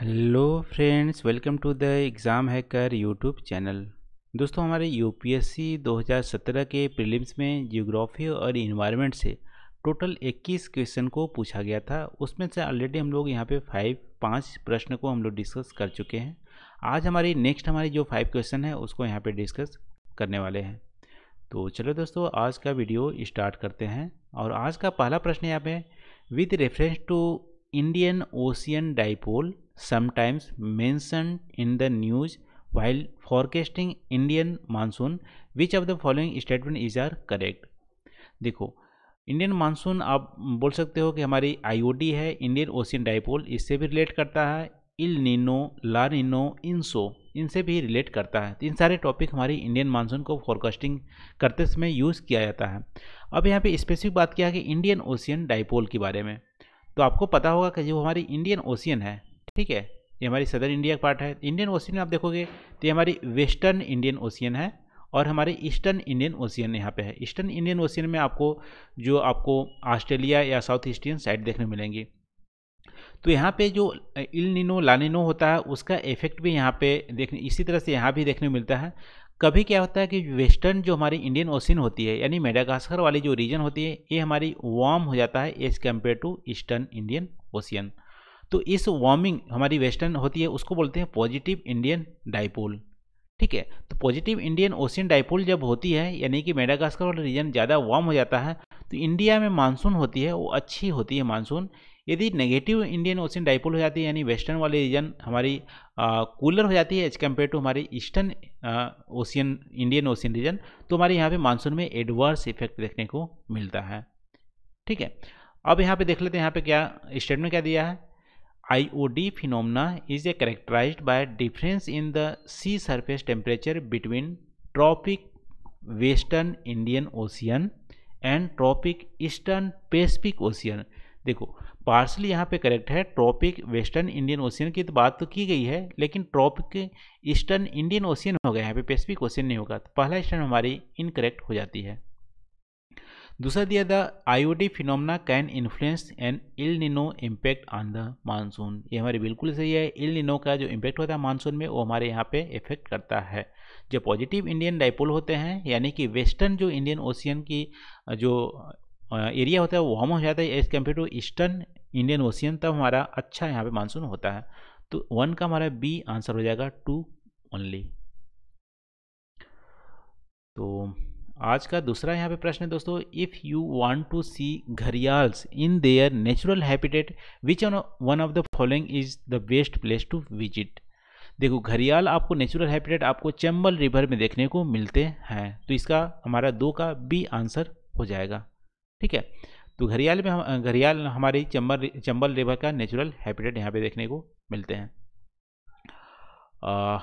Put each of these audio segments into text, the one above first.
Hello friends, welcome to the exam hacker YouTube channel. दोस्तों, हमारे UPSC 2017 के prelims में जियोग्राफी और इन्वायरमेंट से टोटल 21 क्वेश्चन को पूछा गया था। उसमें से ऑलरेडी हम लोग यहाँ पे फाइव पाँच प्रश्न को हम लोग डिस्कस कर चुके हैं। आज हमारी नेक्स्ट हमारी जो फाइव क्वेश्चन है, उसको यहाँ पर डिस्कस करने वाले हैं। तो चलो दोस्तों, आज का वीडियो स्टार्ट करते हैं। और आज का पहला प्रश्न यहाँ पे with reference to Indian Ocean dipole sometimes mentioned in the news while forecasting Indian monsoon, which of the following statement is are correct? देखो इंडियन मानसून आप बोल सकते हो कि हमारी आईओडी है इंडियन ओशियन डाइपोल इससे भी रिलेट करता है इल नीनो ला नीनो इनसो इनसे भी रिलेट करता है। तो इन सारे टॉपिक हमारी इंडियन मानसून को फोरकास्टिंग करते समय यूज़ किया जाता है। अब यहाँ पे स्पेसिफिक बात किया है कि इंडियन ओशियन डाइपोल के बारे में। तो आपको पता होगा कि जो हमारी इंडियन ओशियन है ठीक है? ये हमारी सदर इंडिया का पार्ट है। इंडियन ओशियन में आप देखोगे तो ये हमारी वेस्टर्न इंडियन ओशियन है और हमारे ईस्टर्न इंडियन ओशियन यहाँ पे है। ईस्टर्न इंडियन ओशियन में आपको जो आपको ऑस्ट्रेलिया या साउथ ईस्टियन साइड देखने मिलेंगी। तो यहाँ पे जो इल निनो लानिनो होता है, उसका इफ़ेक्ट भी यहाँ पे देखने, इसी तरह से यहाँ भी देखने मिलता है। कभी क्या होता है कि वेस्टर्न जो हमारी इंडियन ओशियन होती है, यानी मेडागास्कर वाली जो रीजन होती है, ये हमारी वार्म हो जाता है as compared to eastern Indian Ocean तो इस वार्मिंग हमारी वेस्टर्न होती है, उसको बोलते हैं पॉजिटिव इंडियन डाइपोल। ठीक है? तो पॉजिटिव इंडियन ओशियन डाइपोल जब होती है, यानी कि मेडागास्कर वाला रीजन ज़्यादा वार्म हो जाता है तो इंडिया में मानसून होती है, वो अच्छी होती है मानसून। यदि नेगेटिव इंडियन ओशियन डाइपोल हो जाती है, यानी वेस्टर्न वाले रीजन हमारी कूलर हो जाती है, एज कंपेयर टू हमारी eastern ocean, Indian Ocean region तो हमारे यहाँ पे मानसून में एडवर्स इफ़ेक्ट देखने को मिलता है। ठीक है? अब यहाँ पे देख लेते हैं, यहाँ पे क्या स्टेटमेंट क्या दिया है? IOD phenomena is characterized by difference in the sea surface temperature between tropic western Indian Ocean and tropic eastern Pacific Ocean देखो पार्सली यहाँ पे करेक्ट है ट्रॉपिक वेस्टर्न इंडियन ओशियन की तो बात तो की गई है, लेकिन ट्रॉपिक ईस्टर्न इंडियन ओशियन हो गया, यहाँ पे पेसिफिक ओशियन नहीं होगा तो पहला स्टैंड हमारी इनकरेक्ट हो जाती है। दूसरा दिया the IOD phenomena can influence an El Nino impact on the monsoon ये हमारे बिल्कुल सही है। इल निनो का जो इम्पैक्ट होता है मानसून में, वो हमारे यहाँ पे इफ़ेक्ट करता है। जो पॉजिटिव इंडियन डाइपोल होते हैं, यानी कि वेस्टर्न जो इंडियन ओशियन की जो एरिया होता है, वो वार्म हो जाता है। As compared to eastern Indian Ocean तब हमारा अच्छा यहाँ पे मानसून होता है। तो वन का हमारा बी आंसर हो जाएगा टू ओनली तो आज का दूसरा यहाँ पे प्रश्न है दोस्तों if you want to see gharials in their natural habitat which one of the following is the best place to visit देखो घरियाल आपको नेचुरल हैबिटेट आपको चंबल रिवर में देखने को मिलते हैं। तो इसका हमारा दो का बी आंसर हो जाएगा। ठीक है? तो घरियाल में हम घरियाल हमारी चंबल चंबल रिवर का नेचुरल हैबिटेट यहाँ पे देखने को मिलते हैं। आ,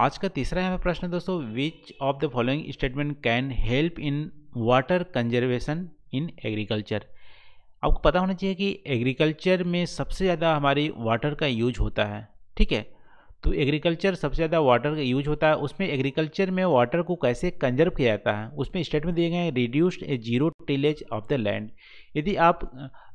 आज का तीसरा यहाँ प्रश्न दोस्तों which of the following statement can help in water conservation in agriculture आपको पता होना चाहिए कि एग्रीकल्चर में सबसे ज़्यादा हमारी वाटर का यूज़ होता है, ठीक है? तो एग्रीकल्चर सबसे ज़्यादा वाटर का यूज़ होता है, उसमें एग्रीकल्चर में वाटर को कैसे कंजर्व किया जाता है, उसमें स्टेटमेंट दिए गए हैं reduced a zero tillage of the land. यदि आप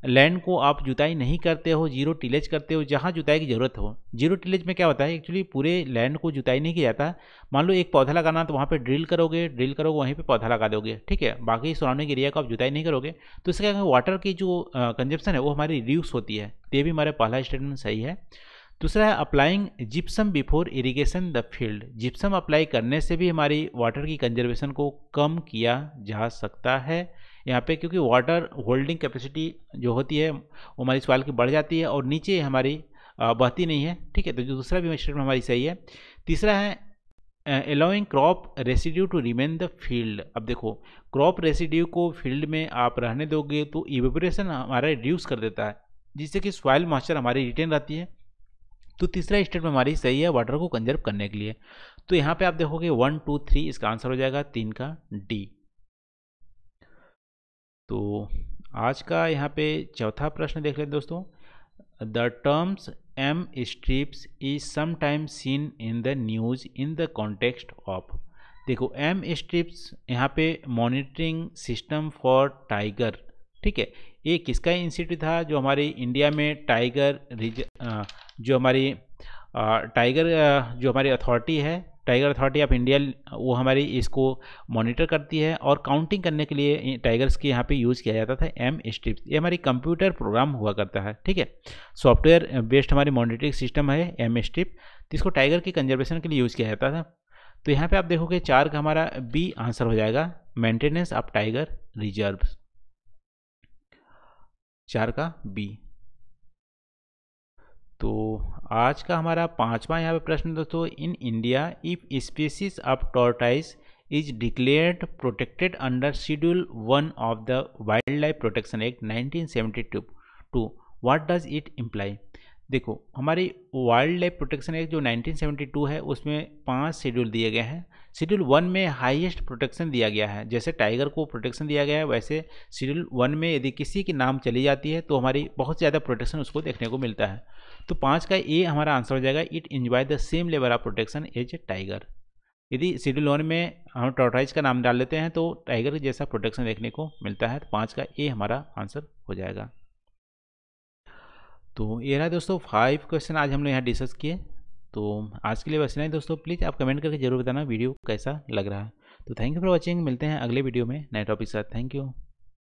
लैंड को आप जुताई नहीं करते हो, ज़ीरो टिलेज करते हो, जहाँ जुताई की ज़रूरत हो। ज़ीरो टिलेज में क्या होता है, एक्चुअली पूरे लैंड को जुताई नहीं किया जाता। मान लो एक पौधा लगाना तो वहाँ पे ड्रिल करोगे ड्रिल करोगे, वहीं पे पौधा लगा दोगे, ठीक है? बाकी सराउंडिंग एरिया को आप जुताई नहीं करोगे। तो इससे क्या वाटर की जो कंजप्शन है, वो हमारी रिड्यूस होती है। तो ये भी हमारा पहला स्टेटमेंट सही है। दूसरा है, applying gypsum before irrigation the field gypsum apply करने से भी हमारी वाटर की कंजर्वेशन को कम किया जा सकता है। यहाँ पे, क्योंकि वाटर होल्डिंग कैपेसिटी जो होती है, वो हमारी सवाल की बढ़ जाती है और नीचे हमारी बहती नहीं है, ठीक है? तो जो दूसरा भी स्टेटमेंट हमारी सही है। तीसरा है allowing crop residue to remain the field अब देखो क्रॉप रेसिड्यू को फ़ील्ड में आप रहने दोगे तो इवेपोरेशन हमारा रिड्यूस कर देता है, जिससे कि सॉइल मॉइस्चर हमारी रिटेन रहती है। तो तीसरा स्टेप हमारी सही है वाटर को कंजर्व करने के लिए। तो यहाँ पे आप देखोगे वन टू थ्री इसका आंसर हो जाएगा तीन का डी तो आज का यहाँ पे चौथा प्रश्न देख लेते दोस्तों। The terms M strips is sometime seen in the news in the context of देखो एम स्ट्रिप्स यहाँ पे मॉनिटरिंग सिस्टम फॉर टाइगर ठीक है? ये किसका इंस्टीट्यूट था? जो हमारी इंडिया में टाइगर जो हमारी टाइगर जो हमारी अथॉरिटी है टाइगर अथॉरिटी ऑफ़ इंडिया वो हमारी इसको मॉनिटर करती है और काउंटिंग करने के लिए टाइगर्स के यहाँ पे यूज़ किया जाता था एम स्ट्रिप ये हमारी कंप्यूटर प्रोग्राम हुआ करता है, ठीक है? सॉफ्टवेयर बेस्ड हमारी मॉनिटरिंग सिस्टम है एम स्ट्रिप तो इसको टाइगर की कंजर्वेशन के लिए यूज़ किया जाता था। तो यहाँ पे आप देखोगे चार का हमारा बी आंसर हो जाएगा मेंटेनेंस ऑफ़ टाइगर रिज़र्व चार का बी तो आज का हमारा पांचवा यहाँ पे प्रश्न दोस्तों in India if species of tortoise is declared protected under schedule one of the wild life protection act 1972 to what does it imply देखो, हमारी वाइल्ड लाइफ प्रोटेक्शन एक्ट जो 1972 है, उसमें पाँच शेड्यूल दिए गए हैं। शेड्यूल वन में हाईएस्ट प्रोटेक्शन दिया गया है। जैसे टाइगर को प्रोटेक्शन दिया गया है, वैसे शेड्यूल वन में यदि किसी की नाम चली जाती है तो हमारी बहुत ज़्यादा प्रोटेक्शन उसको देखने को मिलता है। तो पाँच का ए हमारा आंसर हो जाएगा it enjoy the same level of protection as a tiger यदि शेड्यूल वन में हम टोटाइज का नाम डाल लेते हैं तो टाइगर जैसा प्रोटेक्शन देखने को मिलता है तो पाँच का ए हमारा आंसर हो जाएगा। तो ये रहा दोस्तों फाइव क्वेश्चन आज हमने यहाँ डिस्कस किए। तो आज के लिए बस नहीं दोस्तों प्लीज़ आप कमेंट करके ज़रूर बताना वीडियो कैसा लग रहा है। तो थैंक यू फॉर वॉचिंग मिलते हैं अगले वीडियो में नए टॉपिक साथ। Thank you